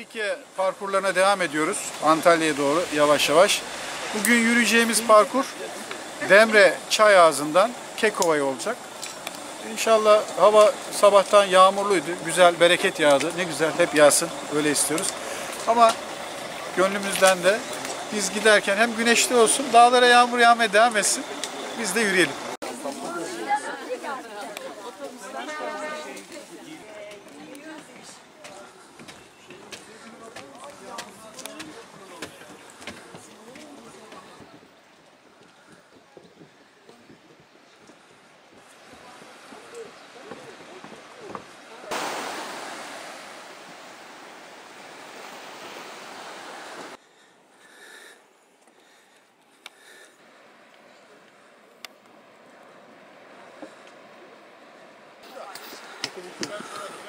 Dike parkurlarına devam ediyoruz. Antalya'ya doğru yavaş yavaş. Bugün yürüyeceğimiz parkur Demre Çay Ağzı'ndan Kekova'ya olacak. İnşallah hava sabahtan yağmurluydu. Güzel, bereket yağdı. Ne güzel, hep yağsın. Öyle istiyoruz. Ama gönlümüzden de biz giderken hem güneşli olsun, dağlara yağmur yağmaya devam etsin. Biz de yürüyelim.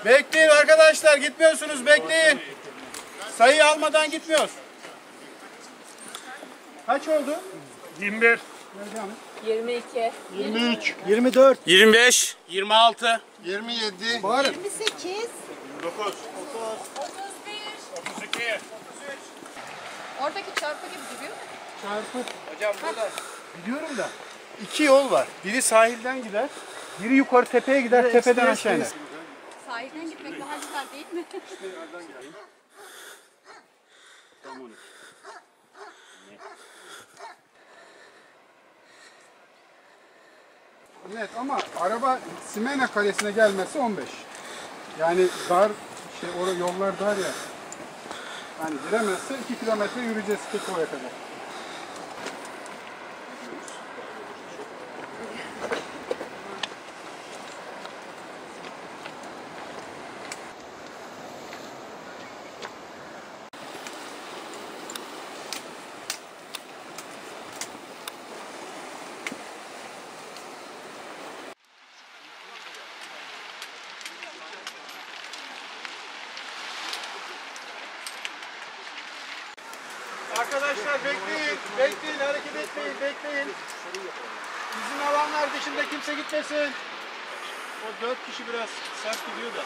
Bekleyin arkadaşlar, gitmiyorsunuz, bekleyin. Sayı almadan gitmiyoruz. Kaç oldu? 21, 22. 23, 24, 25, 26, 27. Bağırın. 28. 9, 31. 32. Oradaki çarpı gibi duruyor mu? Biliyorum da. İki yol var. Biri sahilden gider, biri yukarı tepeye gider, tepeden aşağı iner. Sahilden gitmek daha güzel değil mi? Net ama araba Simena Kalesi'ne gelmesi 15. Yani dar, şey orada yollar dar ya. Yani giremezse 2 kilometre yürüyeceğiz Kekova'ya kadar. Arkadaşlar bekleyin, bekleyin, hareket etmeyin, bekleyin. İzin alanlar dışında kimse gitmesin. O dört kişi biraz sert gidiyor da.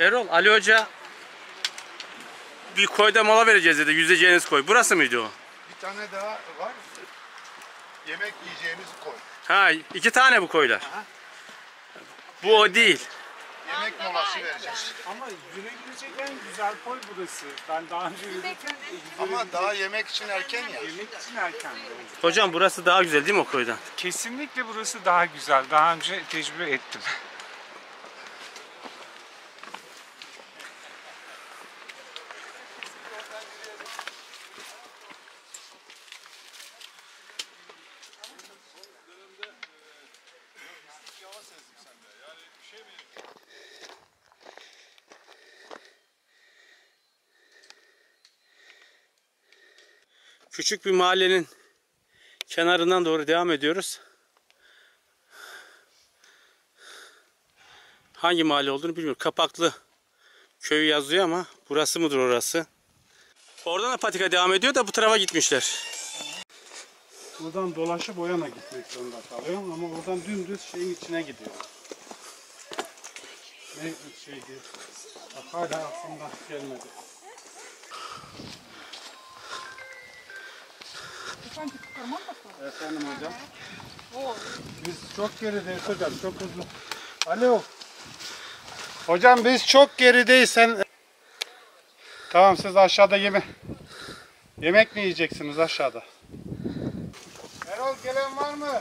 Erol, Ali Hoca bir koyda mola vereceğiz dedi. Yüzeceğiniz koy. Burası mıydı o? Bir tane daha var. Yemek yiyeceğimiz koy. Ha, iki tane bu koylar. Bu o değil. Yemek molası vereceğiz. Ama yürüyecek en güzel koy burası. Ben daha önce yürürken Ama daha yemek için erken ya. yemek için erken. Hocam burası daha güzel değil mi o koydan? Kesinlikle burası daha güzel. Daha önce tecrübe ettim. Küçük bir mahallenin kenarından doğru devam ediyoruz. Hangi mahalle olduğunu bilmiyorum. Kapaklı köyü yazıyor ama burası mıdır orası? Oradan da patika devam ediyor da bu tarafa gitmişler. Buradan dolaşıp o yana gitmek zorunda kalıyorum ama oradan dümdüz şeyin içine gidiyor. Ne şeydi? Bak hala aklımda gelmedi. Efendim hocam. Biz çok gerideyiz hocam, çok hızlı. Alo. Hocam biz çok gerideyiz. Sen Tamam siz aşağıda yeme. Yemek mi yiyeceksiniz aşağıda? Erol gelen var mı?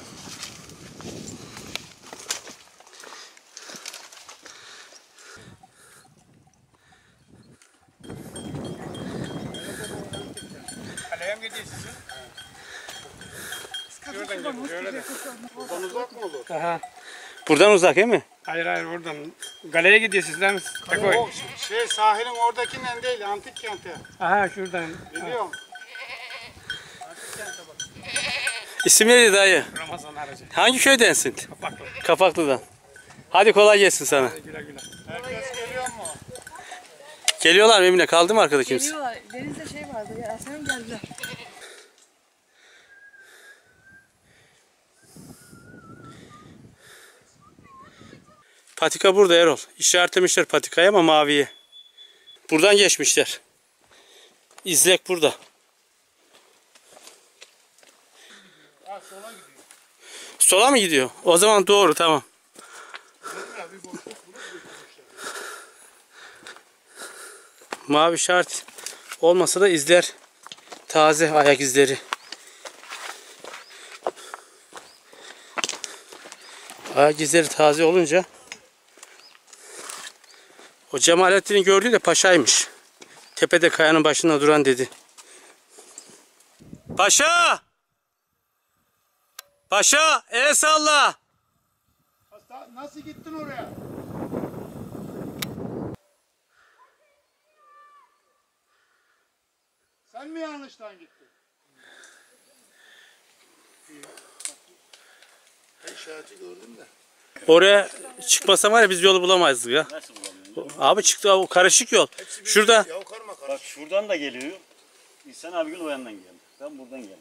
Kaleye mi gidiyor sizin? Şuradan gidiyor. Şöyle de. Buradan uzak mı olur? Buradan uzak değil mi? Hayır hayır oradan. Galeye gidiyor sizden. Takoy. O şey sahilin oradakinden değil, antik kente. Aha şuradan. Biliyorum. İsim neydi dayı? Ramazan aracı. Hangi köydensin? Kapaklı. Kapaklı'dan. Hadi kolay gelsin sana. Güle güle. Herkes geliyor mu? Geliyorlar Emine kaldı mı arkada kimse? Geliyorlar. Denizde şey var. vardı. Ya sen geldiler. Patika burada Erol. İşaretlemişler patikayı ama maviye. Buradan geçmişler. İzlek burada. Sola mı gidiyor? O zaman doğru tamam. Mavi şart olmasa da izler. Taze ayak izleri. Ayak izleri taze olunca o Cemalettin'i gördü de paşaymış. Tepede kayanın başında duran dedi. Paşa! Paşa! El salla! Nasıl gittin oraya? Sen mi yanlıştan gittin? İşareti gördüm de. Oraya çıkmasa var ya biz yolu bulamayızdık ya. Nasıl bulamıyorsun? Abi çıktı o karışık yol. Şurada Bak şuradan da geliyor. İhsan abi o yandan geldi. Ben buradan geldim.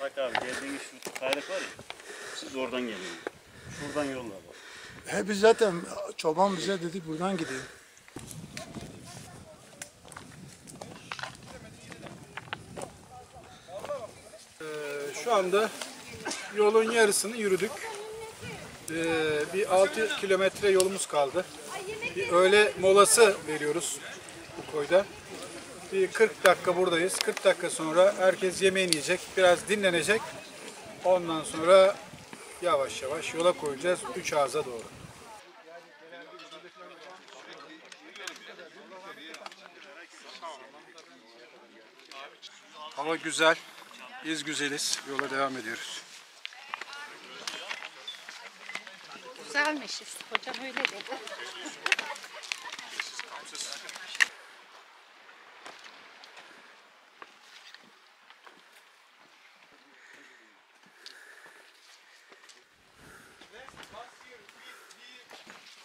Bak abi geldiğiniz şu kayrak var ya. Siz oradan geliyorsunuz. Şuradan yollar var. He biz zaten çoban bize dedi buradan gidelim. Ee, şu anda yolun yarısını yürüdük. Ee, bir 6 kilometre yolumuz kaldı. Bir öğle molası veriyoruz bu koyda. Bir 40 dakika buradayız. 40 dakika sonra herkes yemeğini yiyecek, biraz dinlenecek. Ondan sonra yavaş yavaş yola koyacağız Üç Ağız'a doğru. Hava güzel. Biz güzeliz. Yola devam ediyoruz. Güzelmişiz. Hocam öyle dedi.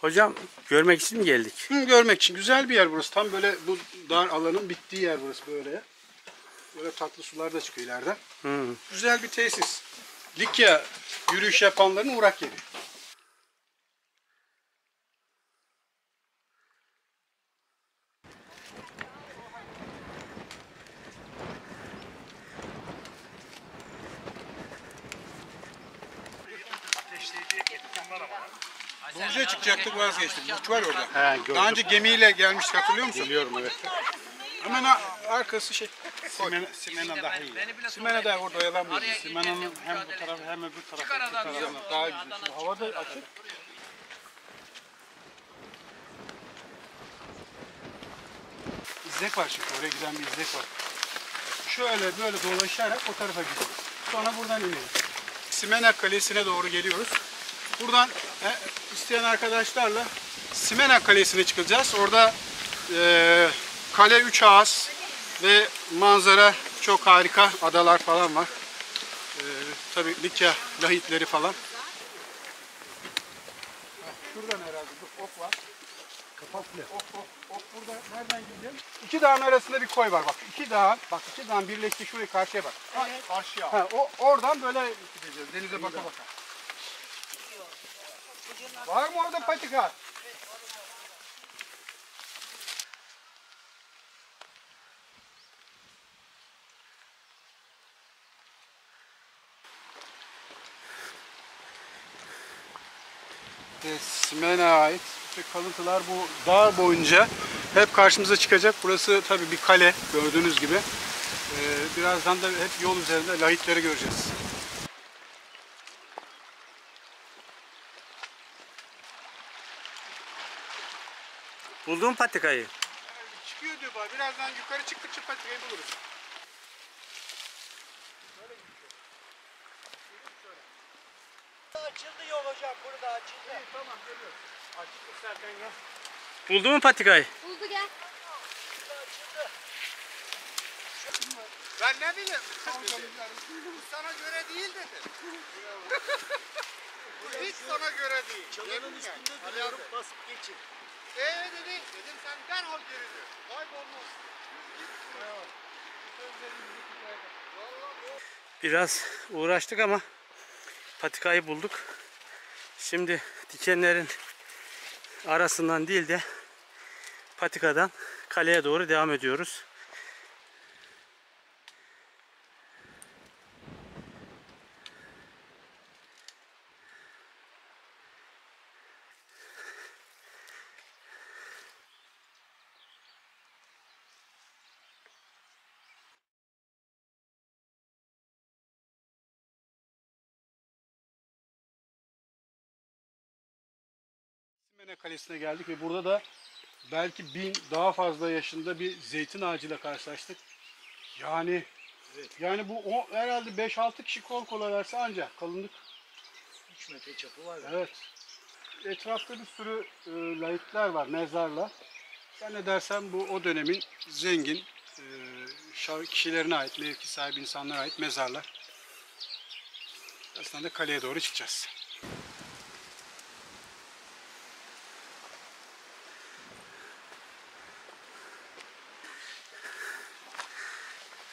hocam görmek için mi geldik? Hı, görmek için güzel bir yer burası. Tam böyle bu dar alanın bittiği yer burası böyle. Böyle tatlı sular da çıkıyor ileriden. Hı. Güzel bir tesis. Likya yürüyüş yapanların uğrak yeri. Vazgeçtik. Burç var orada. He, gördüm. Daha önce gemiyle gelmiştik hatırlıyor musun? Biliyorum evet. Hemen a- arkası şey. Simena, Simena daha iyi. Simena da orada oyalanmıyor. Simena'nın hem bu tarafı hem öbür tarafı. iki tarafı daha güzel. Şimdi hava da açık. İzlek var şimdi. Oraya giden bir izlek var. Şöyle böyle dolaşarak o tarafa gidiyoruz. Sonra buradan iniyoruz. Simena Kalesi'ne doğru geliyoruz. Buradan e, isteyen arkadaşlarla Simena Kalesi'ne çıkacağız. Orada e, kale 3 ağız ve manzara çok harika. Adalar falan var. E, tabii Likya lahitleri falan. Şuradan herhalde dur, ok var. Kapaklı. Ok, ok, ok burada nereden gideceğim? İki dağın arasında bir koy var bak. İki dağ, bak iki dağın birleşti şuraya karşıya bak. Karşıya. Ha, o, oradan böyle gideceğiz. Denize baka baka. Var mı orada patika? Simen'e ait işte kalıntılar bu dağ boyunca hep karşımıza çıkacak. Burası tabii bir kale gördüğünüz gibi. Ee, birazdan da hep yol üzerinde lahitleri göreceğiz. Buldun patikayı. Çıkıyor diyor bana. Birazdan yukarı çıktıkça patikayı buluruz. Açıldı yol hocam. Burada açıldı. Tamam geliyoruz. Açık isterken gel. Buldun mu patikayı? Buldu gel. Ben ne bileyim. Bu sana göre değil dedi. Bu hiç sana göre değil. Çalanın üstünde duruyorum basıp geçin. Ee dedi. Dedim sen derhal geri dön. Kaybolmaz. Biraz uğraştık ama patikayı bulduk. Şimdi dikenlerin arasından değil de patikadan kaleye doğru devam ediyoruz. Simene Kalesi'ne geldik ve burada da belki bin daha fazla yaşında bir zeytin ağacıyla karşılaştık. Yani yani bu o, herhalde 5-6 kişi kol kola verse ancak kalınlık 3 metre çapı var. Evet. Etrafta bir sürü e, layıklar var mezarla. Ben ne dersem bu o dönemin zengin e, kişilerine ait, mevki sahibi insanlara ait mezarlar. Aslında kaleye doğru çıkacağız.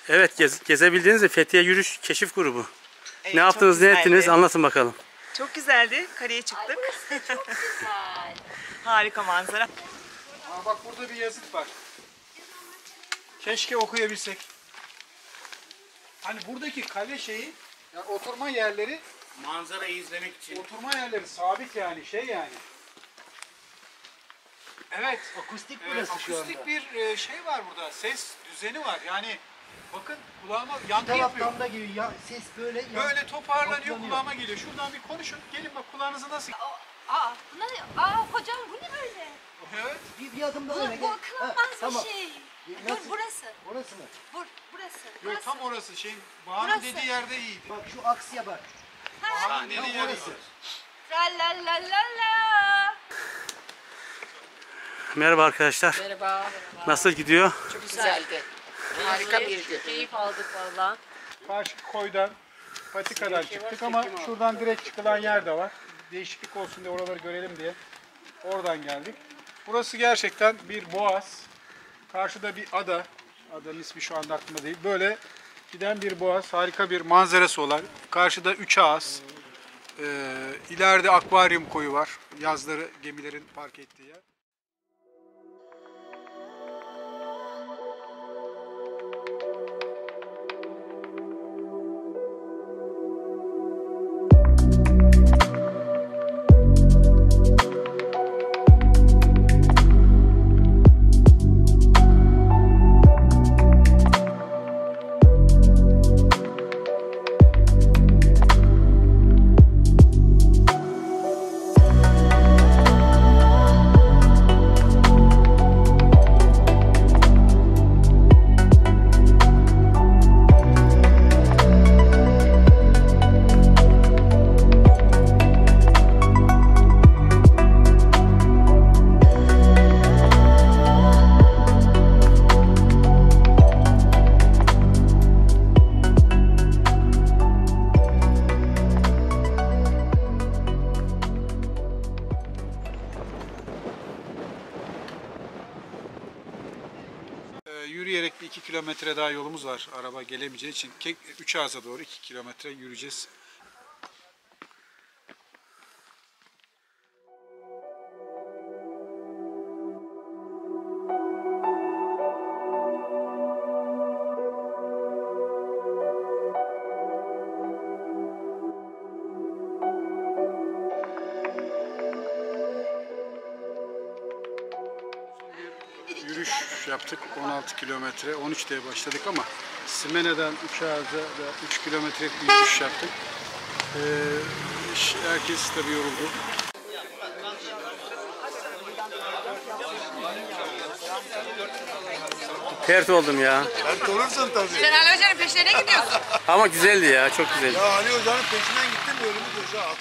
Evet gez, gezebildiğiniz de Fethiye Yürüyüş Keşif Grubu. Evet, ne yaptınız ne ettiniz anlatın bakalım. Çok güzeldi. Kareye çıktık. Harika manzara. Aa, bak burada bir yazıt var. Keşke okuyabilsek. Hani buradaki kale şeyi, yani oturma yerleri, Manzarayı izlemek için. oturma yerleri sabit yani şey yani. Evet. Akustik Ee, akustik bir e, şey var burada. Ses düzeni var. Yani bakın kulağıma yankı yapıyor. Taraftan da gibi ya ses böyle ya. Böyle toparlanıyor Toplanıyor. kulağıma geliyor. Şuradan bir konuşun. Gelin bak kulağınızı nasıl... Aa, bu ne? Aa hocam bu ne böyle? Evet. Bir, bir adım daha Bu, öne bu akıllanmaz bir tamam. şey. Dur Nasıl? burası. Orası mı? Bur, burası. Yok Burası. tam orası şey. Burası. dediği yerde iyiydi. Bak şu aksiye bak. Bahanın dediği yer orası. La la la la la. Merhaba arkadaşlar. Merhaba. Nasıl gidiyor? Çok güzeldi. Harika bir gün. Keyif aldık valla. Karşı koydan patikadan çıktık ama şuradan direkt çıkılan yer de var. Değişiklik olsun diye oraları görelim diye. Oradan geldik. Burası gerçekten bir boğaz. Karşıda bir ada. Adanın ismi şu anda aklımda değil. Böyle giden bir boğaz. Harika bir manzarası olan. Karşıda üç ağız. Ee, ileride akvaryum koyu var. Yazları gemilerin park ettiği yer. Yürüyerek bir iki kilometre daha yolumuz var araba gelemeyeceği için. Üç ağza doğru iki kilometre yürüyeceğiz. Yürüyüş yaptık 16 kilometre 13 diye başladık ama Simene'den Uçağız'a da 3 kilometrelik bir yürüyüş yaptık. Ee, herkes tabii yoruldu. Pert oldum ya. Sen korursun tabii. Sen Ali Hoca'nın peşine gidiyorsun. Ama güzeldi ya çok güzeldi. Ya Ali Hoca'nın peşinden gittin de ölümü al.